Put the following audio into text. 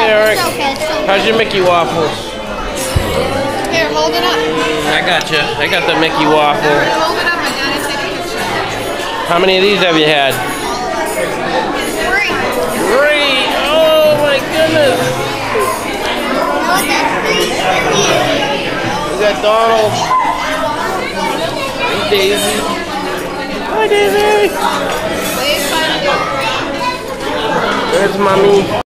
Eric. It's okay. It's okay. How's your Mickey waffles? Here, hold it up. I got you. I got the Mickey waffle. Hold it up. I gotta take a picture. How many of these have you had? Three. Three. Oh my goodness. We got Donald. And Daisy. Hi Daisy. Where's. There's mommy.